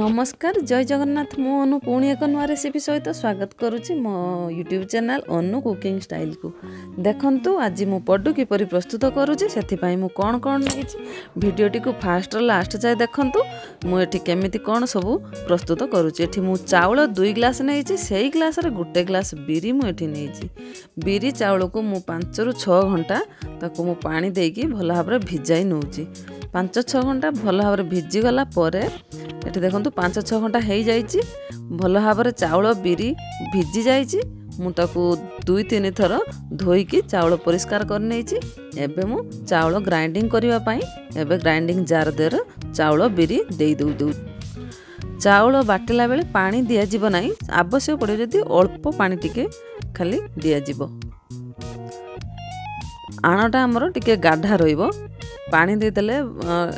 नमस्कार जय जगन्नाथ मु पूपि सहित स्वगत गरुँ म युट्युब च्याने अनु कुकिङ स्टाइलको देखु आज म पढु किपरि प्रस्तुत गरुपिँ म कि भिडियो टी फास्ट र लास्ट जाँतु म के सबै प्रस्तुत गरु म चाउल दुई ग्लास ग्लासे गोटे ग्लास विरी म ए विरी चाउलक म पाँच रु छ मिक भावना भिजाइ नाउ ପାଞ୍ଚ ଛଅ ଘଣ୍ଟା ଭଲ ଭାବରେ ଭିଜିଗଲା ପରେ ଏଠି ଦେଖନ୍ତୁ ପାଞ୍ଚ ଛଅ ଘଣ୍ଟା ହୋଇଯାଇଛି ଭଲ ଭାବରେ ଚାଉଳ ବିରି ଭିଜି ଯାଇଛି ମୁଁ ତାକୁ ଦୁଇ ତିନି ଥର ଧୋଇକି ଚାଉଳ ପରିଷ୍କାର କରିନେଇଛି ଏବେ ମୁଁ ଚାଉଳ ଗ୍ରାଇଣ୍ଡିଂ କରିବା ପାଇଁ ଏବେ ଗ୍ରାଇଣ୍ଡିଂ ଜାର ଦେହରେ ଚାଉଳ ବିରି ଦେଇ ଦେଉଛି ଚାଉଳ ବାଟିଲା ବେଳେ ପାଣି ଦିଆଯିବ ନାହିଁ ଆବଶ୍ୟକ ପଡ଼ିବ ଯଦି ଅଳ୍ପ ପାଣି ଟିକେ ଖାଲି ଦିଆଯିବ ଆଣଟା ଆମର ଟିକେ ଗାଢା ରହିବ ପାଣି ଦେଇଦେଲେ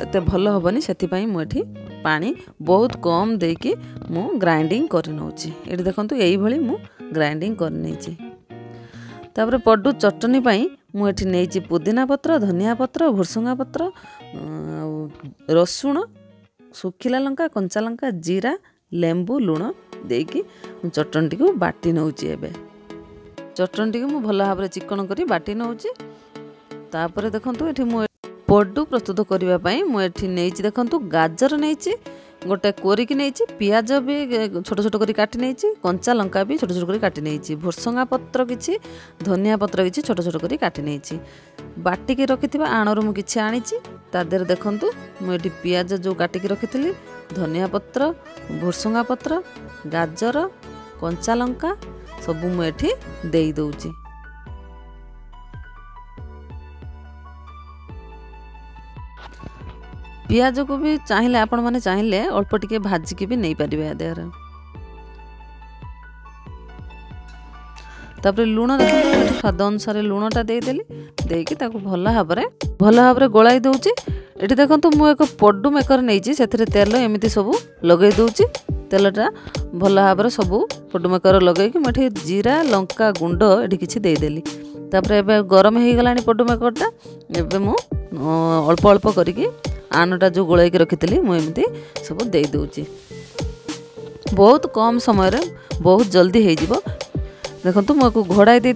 ଏତେ ଭଲ ହେବନି ସେଥିପାଇଁ ମୁଁ ଏଠି ପାଣି ବହୁତ କମ୍ ଦେଇକି ମୁଁ ଗ୍ରାଇଣ୍ଡିଙ୍ଗ କରିନେଉଛି ଏଠି ଦେଖନ୍ତୁ ଏଇଭଳି ମୁଁ ଗ୍ରାଇଣ୍ଡିଙ୍ଗ କରିନେଇଛି ତାପରେ ପଡ଼ୁ ଚଟଣି ପାଇଁ ମୁଁ ଏଠି ନେଇଛି ପୁଦିନା ପତ୍ର ଧନିଆ ପତ୍ର ଭୃଷୁଙ୍ଗା ପତ୍ର ଆଉ ରସୁଣ ଶୁଖିଲା ଲଙ୍କା କଞ୍ଚା ଲଙ୍କା ଜିରା ଲେମ୍ବୁ ଲୁଣ ଦେଇକି ମୁଁ ଚଟଣିଟିକୁ ବାଟି ନେଉଛି ଏବେ ଚଟଣିଟିକୁ ମୁଁ ଭଲ ଭାବରେ ଚିକଣ କରି ବାଟି ନେଉଛି ତାପରେ ଦେଖନ୍ତୁ ଏଠି ମୁଁ বড্ডু প্রস্তুত করা মু এটি নিয়েছি দেখুন গাজর নিয়েছি গোটে কোরিকি নিয়েছি পিঁয়াজ বি ছোট ছোট করে কাটি নিয়েছি কঞ্চা লঙ্কা বি ছোট ছোট করে কাটি নিয়েছি ভোরসঙ্গা পত্র কিছু ধনিয়া পত্র কিছু ছোট ছোট করে কাটি নিয়েছি বাটিকি রকিথিবা আণরু মু কিছু আনিছি তা দেহরে দেখন্তু মু এটি পিঁয়াজ যে কাটিকি রকিথিলি ধনিয়া পত্র ভোরসঙ্গা পত্র গাজর কঞ্চা লঙ্কা সবু মু এটি দেই দউচি ପିଆଜକୁ ବି ଚାହିଁଲେ ଆପଣମାନେ ଚାହିଁଲେ ଅଳ୍ପ ଟିକେ ଭାଜିକି ବି ନେଇପାରିବେ ଆ ଦେହରେ ତାପରେ ଲୁଣ ଦେଖନ୍ତୁ ଏଠି ସ୍ୱାଦ ଅନୁସାରେ ଲୁଣଟା ଦେଇଦେଲି ଦେଇକି ତାକୁ ଭଲ ଭାବରେ ଭଲ ଭାବରେ ଗୋଳାଇ ଦେଉଛି ଏଠି ଦେଖନ୍ତୁ ମୁଁ ଏକ ପଡ଼ୁ ମେକର ନେଇଛି ସେଥିରେ ତେଲ ଏମିତି ସବୁ ଲଗାଇ ଦେଉଛି ତେଲଟା ଭଲ ଭାବରେ ସବୁ ପଡ଼ୁ ମେକର ଲଗାଇକି ମୁଁ ଏଠି ଜିରା ଲଙ୍କା ଗୁଣ୍ଡ ଏଠି କିଛି ଦେଇଦେଲି ତାପରେ ଏବେ ଗରମ ହେଇଗଲାଣି ପଡ଼ୁ ମେକରଟା ଏବେ ମୁଁ ଅଳ୍ପ ଅଳ୍ପ କରିକି आनटा जो गोलैकि रकि सब दे दिदे बहुत कम समय बहुत जल्दी हैजो देखु म घोडाइदे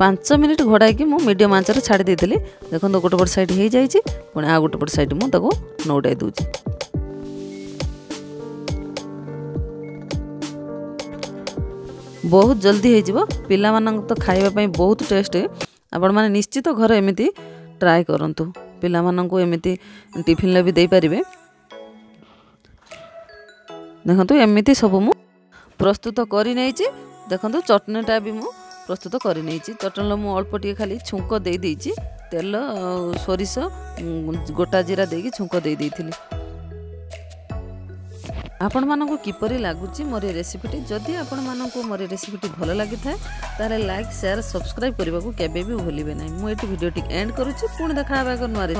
पाँच मिनट घोडा मिडम आँचले छाडि देखे बट सइड हुन्छ पढ आउटपट सइड मौडै देउ बहुत जल्दी हैजो पहिला त खाइ बहुत टेस्ट आपण निश्चित घर एमि ट्राई कि ପିଲାମାନଙ୍କୁ ଏମିତି ଟିଫିନ୍ରେ ବି ଦେଇପାରିବେ ଦେଖନ୍ତୁ ଏମିତି ସବୁ ମୁଁ ପ୍ରସ୍ତୁତ କରିନେଇଛି ଦେଖନ୍ତୁ ଚଟଣିଟା ବି ମୁଁ ପ୍ରସ୍ତୁତ କରିନେଇଛି ଚଟଣିର ମୁଁ ଅଳ୍ପ ଟିକେ ଖାଲି ଛୁଙ୍କ ଦେଇଦେଇଛି ତେଲ ସୋରିଷ ଗୋଟା ଜିରା ଦେଇକି ଛୁଙ୍କ ଦେଇଦେଇଥିଲି ଆପଣମାନଙ୍କୁ କିପରି ଲାଗୁଛି ମୋର ଏ ରେସିପିଟି ଯଦି ଆପଣମାନଙ୍କୁ ମୋର ଏ ରେସିପିଟି ଭଲ ଲାଗିଥାଏ ତାହେଲେ ଲାଇକ୍ ସେୟାର ସବସ୍କ୍ରାଇବ୍ କରିବାକୁ କେବେ ବି ଭୁଲିବେ ନାହିଁ ମୁଁ ଏଠି ଭିଡ଼ିଓଟି ଏଣ୍ଡ କରୁଛି ପୁଣି ଦେଖା ହେବା ଏକ ନୂଆ